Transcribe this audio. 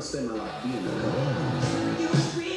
to spend my life being a.